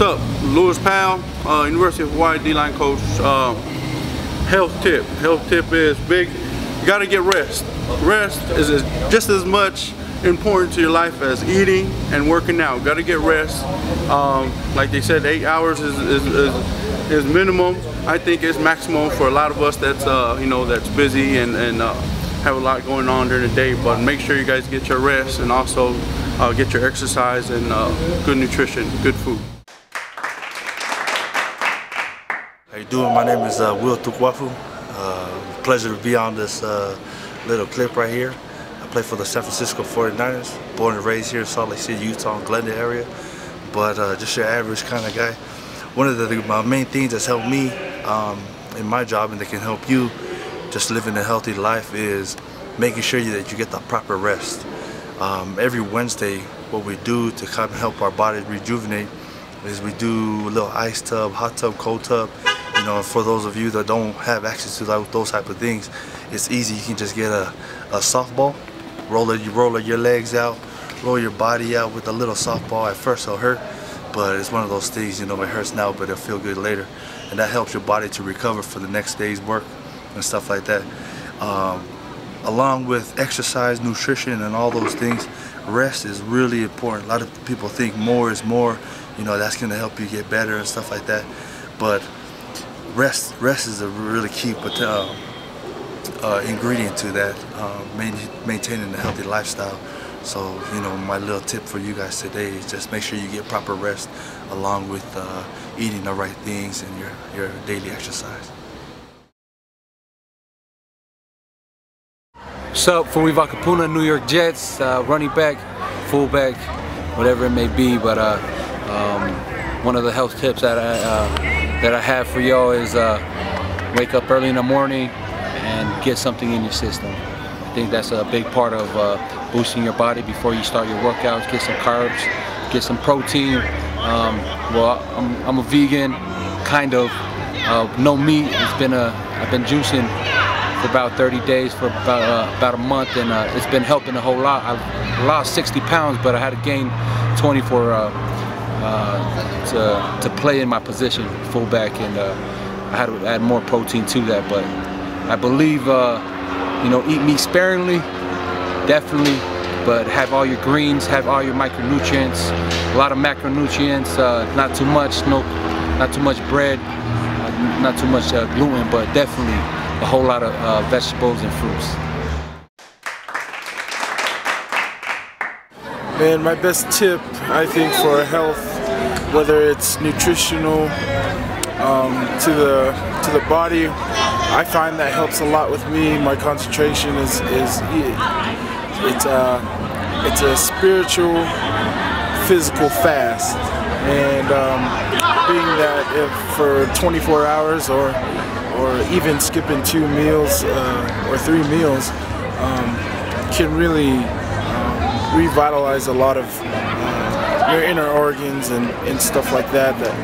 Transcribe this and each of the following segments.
up? Lewis Powell, uh, University of Hawaii D-line coach. Uh, health tip. Health tip is big. You gotta get rest. Rest is, just as much important to your life as eating and working out. Got to get rest. Um, like they said, eight hours is, is, is, is, minimum. I think it's maximum for a lot of us that's uh, you know that's busy and, and uh, have a lot going on during the day. But make sure you guys get your rest and also uh, get your exercise and uh, good nutrition, good food. You doing? My name is uh, Will Tukuafu. Uh, pleasure to be on this little clip right here I play for the San Francisco 49ers, born and raised here in Salt Lake City, Utah, Glendale area, but uh, just your average kind of guy. One of the, my main things that's helped me um, in my job and that can help you just living a healthy life is making sure that you get the proper rest. Um, every Wednesday, what we do to kind of help our body rejuvenate is we do a little ice tub, hot tub, cold tub. You know, for those of you that don't have access to those type of things, it's easy. You can just get a, a softball roll you roll your legs out, roll your body out with a little softball. At first it'll hurt, but it's one of those things, you know, it hurts now, but it'll feel good later. And that helps your body to recover for the next day's work and stuff like that. Um, along with exercise, nutrition, and all those things, rest is really important. A lot of people think more is more, you know, that's gonna help you get better and stuff like that. But rest, rest is a really key. Uh, uh, ingredient to that, uh, maintaining a healthy lifestyle. So, you know, my little tip for you guys today is just make sure you get proper rest along with uh, eating the right things and your, your daily exercise. What's up, Fui Vakapuna, New York Jets, uh, running back, fullback, whatever it may be. But uh, um, one of the health tips that I, that I have for y'all is wake up early in the morning, and get something in your system. I think that's a big part of uh, boosting your body before you start your workouts. Get some carbs, get some protein. Um, well, I'm, I'm, a vegan, kind of. Uh, no meat. It's been a I've been juicing for about 30 days for about uh, about a month, and uh, it's been helping a whole lot. I've lost 60 pounds, but I had to gain 20 for uh, uh, to to play in my position, fullback, and I had to add more protein to that, but. I believe, uh, you know, eat meat sparingly, definitely, but have all your greens, have all your micronutrients, a lot of macronutrients, uh, not too much, no, not too much bread, uh, not too much uh, gluten, but definitely a whole lot of uh, vegetables and fruits. And my best tip, I think, for health, whether it's nutritional, um, to the to the body, I find that helps a lot with me. My concentration is is it's a it's a spiritual, physical fast, and um, being that if for 24 hours or or even skipping two meals uh, or three meals um, can really revitalize a lot of uh, your inner organs and, and stuff like that. That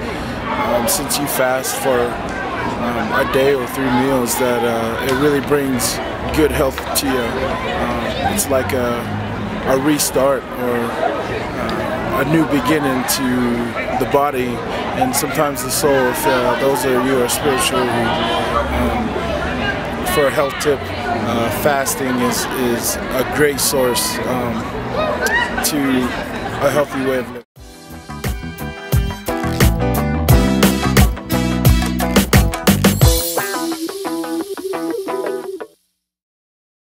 um, since you fast for um, a day or three meals that uh, it really brings good health to you. Uh, it's like a, a restart or uh, a new beginning to the body and sometimes the soul. If uh, those of you are spiritual, um, for a health tip, uh, fasting is, is a great source um, to a healthy way of living.